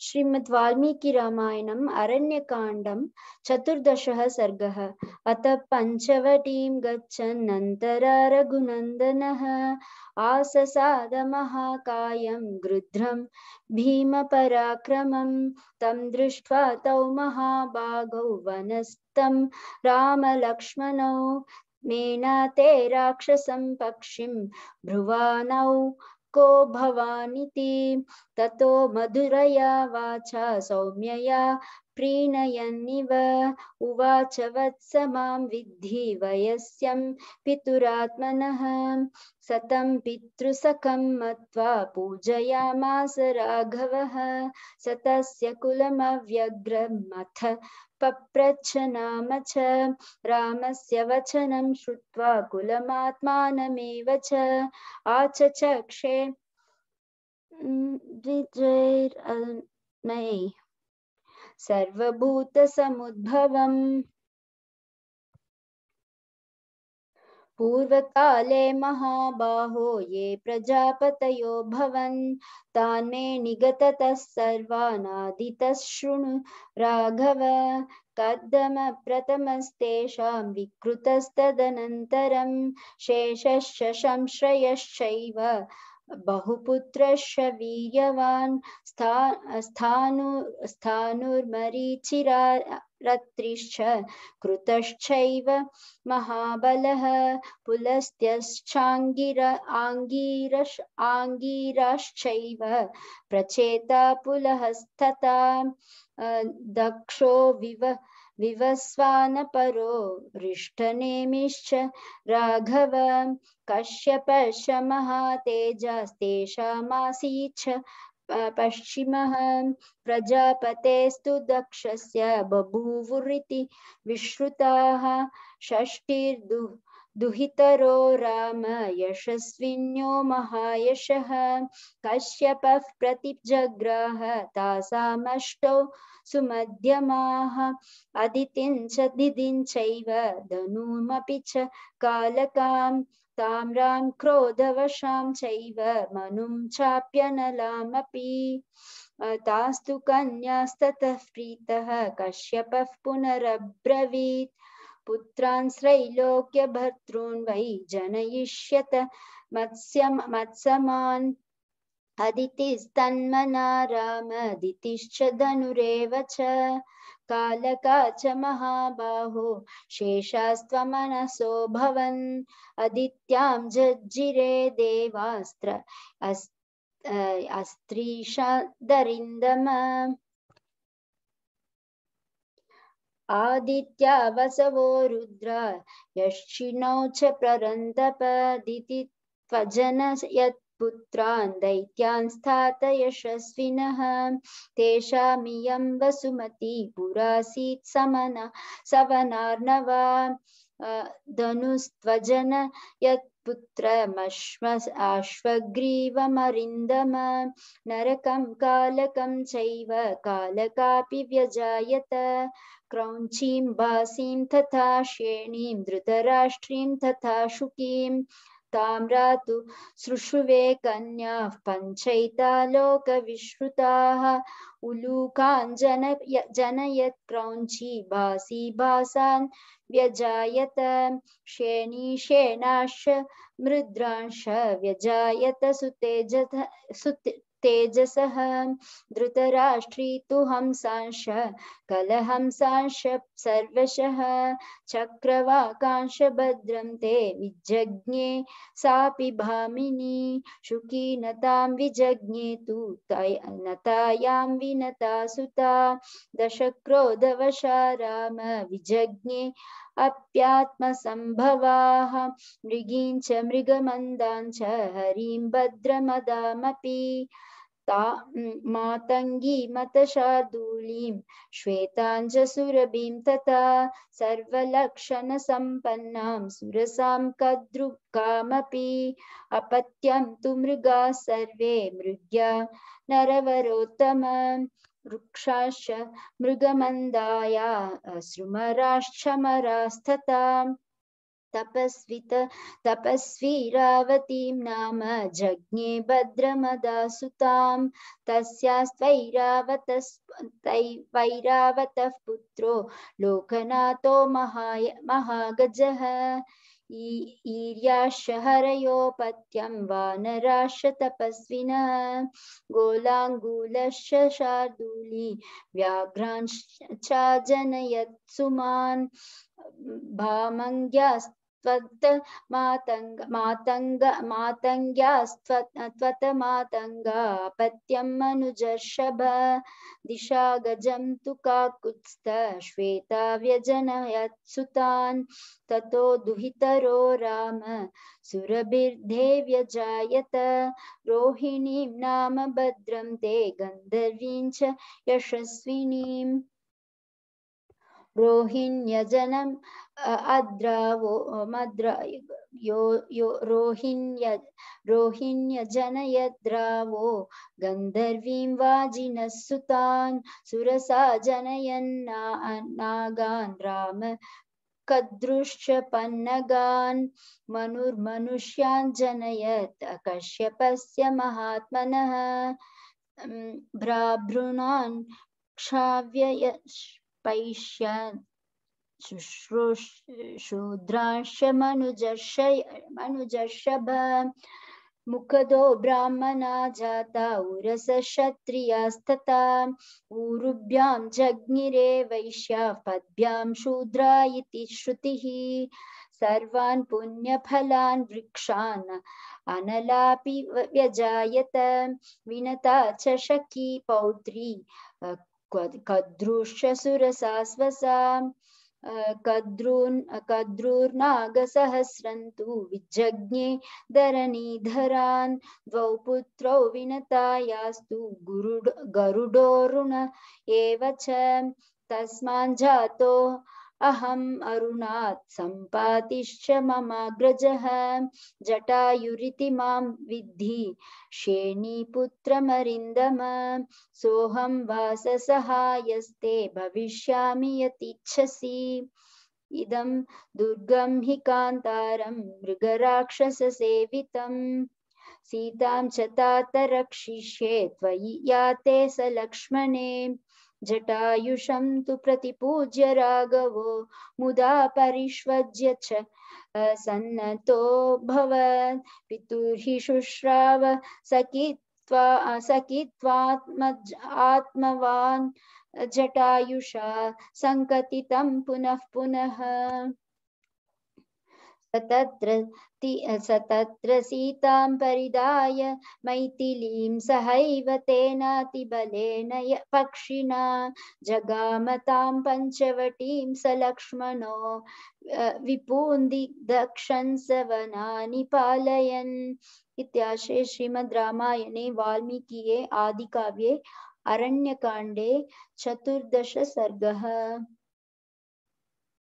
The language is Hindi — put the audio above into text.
श्रीमद् वाल्मीकि रामायणम् अरण्यकाण्डं चतुर्दशः सर्गः। अथ पञ्चवटीं गच्छन्नन्तरा रघुनन्दनः। आससाद महाकायं गृध्रं भीमपराक्रमं, तं दृष्ट्वा तौ महाबागौ वनस्तं रामलक्ष्मणौ मेनाते राक्षसं पक्षिं, भ्रुवानौ को भवानिति। ततो मधुरया वाचा सौम्यया प्रीणयन्निव। उवाच वत्स माँ विद्धि वयस्यं पितुरात्मनः। सतं पितृसखं मत्वा पूजयामास राघवः। स तस्य कुलमव्यग्रमथ पप्रच्छ नाम च रामस्य वचनं श्रुत्वा कुलमात्मानमेव च। आचचक्षे द्विजैर्मयि सर्वभूतसमुद्भवम्। पूर्वकाले महाबाहो, ये प्रजापतयो भवन्। तान् मे शृणु। राघव कद्दमप्रथमस्तेषां विकृतस्तदनन्तरं शेषश्च संश्रयश्चैव बहुपुत्रश्च वीर्यवान्। स्था, स्थानु, स्थानुर्मरीचिरा रत्रिश्च, कृतश्चैव महाबलः, पुलस्त्यश्चाङ्गिर, आङ्गिरश्, आङ्गिराश्चैव प्रचेता पुलहस्तथा दक्षो विव, विवस्वानपरो, हृष्टनेमिश्च राघव, कश्यपश्च महातेजस्तेषामासीच्छ पश्चिमः प्रजापतेस्तु दक्षस्य बभूवुरिति विश्रुताः षष्टिर्दु दुहितरो राम यशस्विन्यो महायशः कश्यपः प्रतिजग्राह तासामष्टौ सुमध्यमाः अदितिं च दिदिं चैव धनुमपि च कालकाम् ताम्रां क्रोधवशां चैव मनुं चाप्यनलामपि। तास्तु कन्यास्ततः प्रीतः, कश्यपः पुनरब्रवीत्। पुत्रान् त्रैलोक्यभर्तॄन् वै जनयिष्यत मत्स्य मत्समान् अदितिस्तन्मना रामदितिश्च धनुरेव च। कालका च महाबाहो, शेषास्त्वमनसो भवन्। अदित्यां जज्जिरे देवास्त्र अस्त्रीषदरिन्दम आदित्या वसवो रुद्र, यश्चिनौ च प्ररन्तपदिति त्वजन यत् पुत्रान् दैत्यान् स्थात यशस्विनः तेषामियं वसुमती पुरासीत् समना सवनार्णवा। धनुस्त्वजन यत्पुत्रमश्व अश्वग्रीवमरिन्दम। नरकं कालकं चैव कालकापि व्यजायत। क्रौञ्चीं भासीं तथा श्रेणीं, धृतराष्ट्रीं तथा शुकीं। ताम्रातु सृषुवे कन्याः पञ्चैता लोकविश्रुताः। उलूकाञ्जन जनयत् क्रौञ्ची भासी भासान् व्यजायत। शेनाश मृद्रांश व्यजायत। सुतेजथ सुते तेजसः धृतराष्ट्री तु हंसांश कलहंसांश सर्वशः, चक्रवाकांश भद्रं ते विजज्ञे सापि भामिनी विजज्ञे तु नतायां विनता सुता दशक्रोधवशा राम विजज्ञे अप्यात्मसम्भवाः। मृगीं च मृगमन्दां च हरिं भद्रमदामपि। ता मातङ्गी, मतशार्दूलीं श्वेताञ्जसुरभिं तथा सर्वलक्षणसम्पन्नां सुरसां कद्रुकामपि। अपत्यं तु मृगाः सर्वे मृग्या नरवरोत्तम। वृक्षाश्च मृगमन्दाया श्रुमराश्चमरास्तथा तपस्वित तपस्वीरावतीं नाम जज्ञे भद्रमदासुतां। तस्यास्त्वैरावतः पुत्रो लोकनाथो महाय महागजः। ईर्याशहरयोपत्यं वानराश तपस्विनः गोलाङ्गूलश्च शार्दूली व्याघ्रांश्चाजनयत् सुमान् भामङ्ग्यास् त्वत् मातङ्ग मातङ्ग मातङ्ग्यास्त्वत मातङ्गापत्यं मनुजर्षभ दिशा गजं तु काकुत्स्थ, श्वेता व्यजनयत्सुतान्। ततो दुहितरो राम सुरभिर्देव्यजायत रोहिणीं नाम भद्रं ते गन्धर्वीं च यशस्विनीम् रोहिण्यजनम् अद्रावो मद्रा, यो यो, रोहिण्य, रोहिण्यजनयद्रावो, गन्धर्वीं वाजिनः सुतान् सुरसा जनयन्ना नागान्, राम कद्रुश्च पन्नगान्, मनुर्मनुष्यान् जनयत्, कश्यपस्य महात्मनः भ्राभृणान् क्षाव्य पैष्यान् शूद्रांश मनुजर्ष मनुजर्षभ मुखदो ब्राह्मणा जाता उरसक्षत्रियास्तथा ऊरुभ्यां जज्ञिरे वैश्या पद्भ्यां शूद्रा इति श्रुतिः। सर्वान् पुण्यफलान् वृक्षान् अनलापि व्यजायत विनता च शकी पौत्री। कद्रुश्च सुरसा स्वसा कद्रून् कद्रूर्नागसहस्रन्तु विजज्ञे धरणीधरान् द्वौ पुत्रौ विनतायास्तु गुरुड गरुडोरुण एव च तस्माञ्जातो अहम् अरुणात् सम्पातिश्च ममाग्रजः जटायुरिति माँ विद्धि। शेणीपुत्रमरिन्दम। सोऽहं वाससहायस्ते भविष्यामि यतिच्छसि। इदं दुर्गं हि कान्तारं मृगराक्षससेवितम्। सीतां च तात रक्षिष्ये त्वयि याते स लक्ष्मणे। जटायुषं तु प्रतिपूज्य राघवो, मुदा परिष्वज्य च सन्नतो भवत् पितुर्हि शुश्राव सकित्वा सकित्वात्मज आत्मवान् जटायुषा सङ्कतितं पुनः पुनः। तत्र स तत्र सीतां परिदाय मैथिलीं सहैव तेनातिबलेन पक्षिणा जगामतां पञ्चवटीं स लक्ष्मणो विपून्दिदक्षन् सवनानि पालयन्। इत्याशे श्रीमद् रामायणे वाल्मीकिये आदिकाव्ये अरण्यकाण्डे चतुर्दश सर्गः